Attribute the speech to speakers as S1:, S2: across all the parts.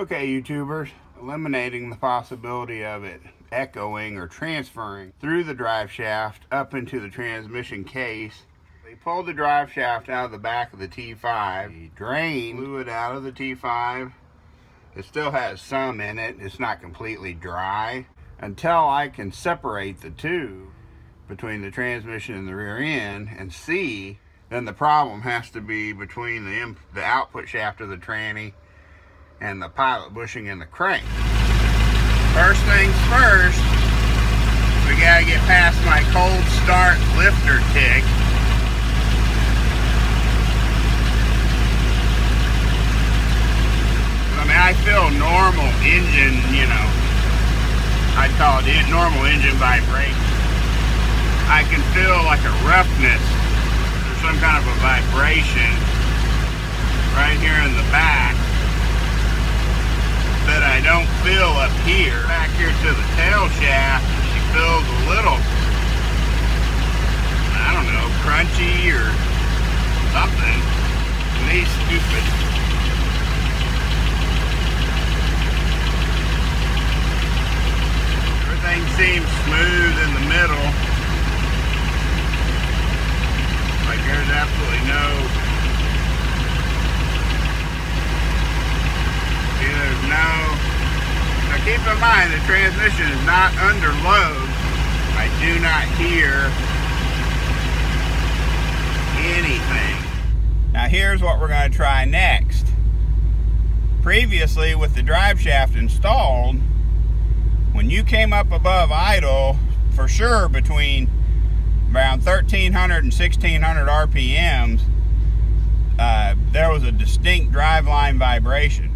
S1: Okay, YouTubers, eliminating the possibility of it echoing or transferring through the drive shaft up into the transmission case. They pulled the drive shaft out of the back of the T5, drained fluid out of the T5. It still has some in it, it's not completely dry. Until I can separate the two between the transmission and the rear end and see, then the problem has to be between the, the output shaft of the tranny and the pilot bushing and the crank. First things first, we gotta get past my cold start lifter tick. I mean, I feel normal engine, you know, I'd call it normal engine vibration. I can feel like a roughness or some kind of a vibration right here in the back I don't feel up here. Back here to the tail shaft, she feels a little, I don't know, crunchy or something. Me stupid. Everything seems smooth in the middle. Like there's absolutely no there's no... Now keep in mind, the transmission is not under load. I do not hear anything. Now here's what we're going to try next. Previously, with the drive shaft installed, when you came up above idle, for sure between around 1300 and 1600 RPMs, uh, there was a distinct driveline vibration.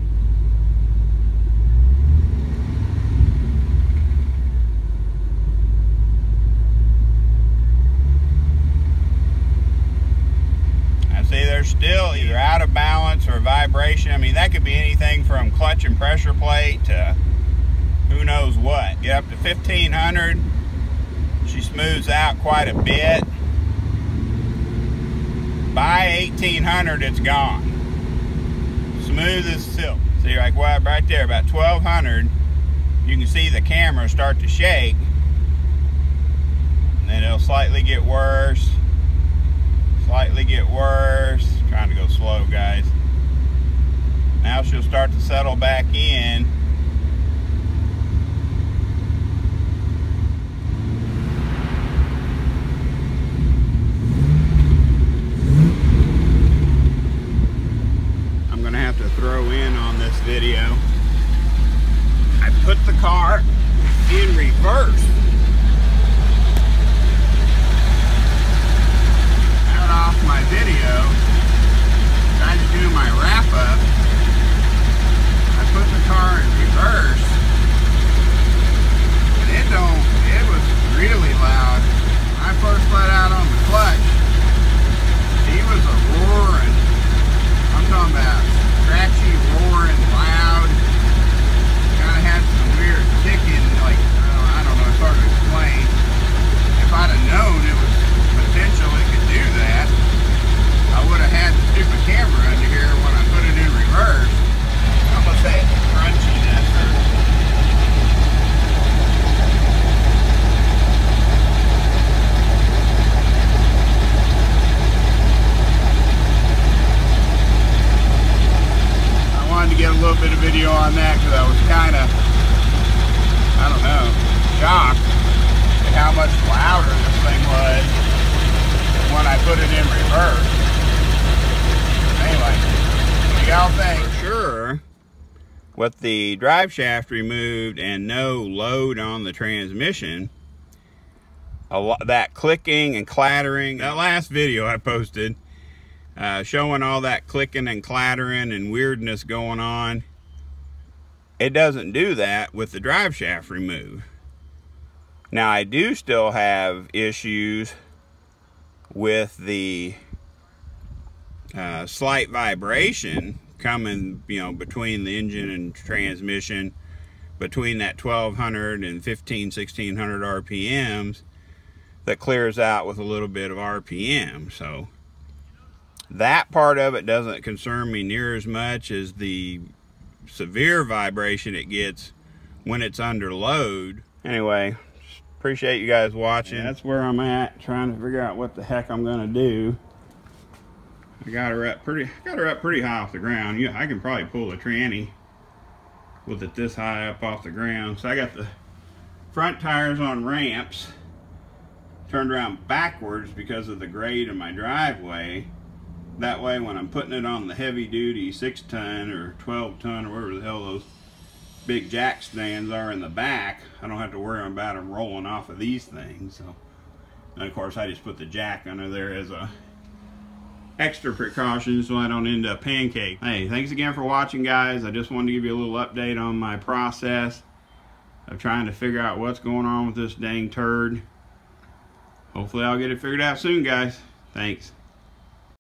S1: see they're still either out of balance or vibration. I mean, that could be anything from clutch and pressure plate to who knows what. Get up to 1500, she smooths out quite a bit. By 1800, it's gone. Smooth as silk. See, like right there, about 1200, you can see the camera start to shake. And then it'll slightly get worse slightly get worse. Trying to go slow, guys. Now she'll start to settle back in. I'm gonna have to throw in on this video. I put the car in reverse. off my video, trying to do my wrap up, I put the car in reverse, and it don't, it was really loud. When I first let out on the clutch, he was a roaring, I'm talking about scratchy, roaring, loud, kind of had some weird ticking, like, I don't know, it's hard to explain. If I'd have known it was potential it could do that, I would have had the stupid camera under here when I put it in reverse. I'm going to say it's crunchiness or I wanted to get a little bit of video on that because I was kind of, I don't know, shocked at how much louder this thing was when I put it in reverse anyway, y'all think? Sure, with the drive shaft removed and no load on the transmission, a lot, that clicking and clattering, that last video I posted, uh, showing all that clicking and clattering and weirdness going on, it doesn't do that with the drive shaft removed. Now I do still have issues with the uh, slight vibration coming, you know, between the engine and transmission, between that 1200 and 15, 1600 RPMs that clears out with a little bit of RPM. So that part of it doesn't concern me near as much as the severe vibration it gets when it's under load. Anyway, appreciate you guys watching. That's where I'm at, trying to figure out what the heck I'm gonna do. I got her up pretty, got her up pretty high off the ground. Yeah, I can probably pull a tranny with it this high up off the ground. So I got the front tires on ramps turned around backwards because of the grade of my driveway. That way when I'm putting it on the heavy duty 6 ton or 12 ton or whatever the hell those big jack stands are in the back, I don't have to worry about them rolling off of these things. So, and of course I just put the jack under there as a extra precaution so I don't end up pancake. Hey, thanks again for watching guys. I just wanted to give you a little update on my process of trying to figure out what's going on with this dang turd. Hopefully I'll get it figured out soon guys. Thanks.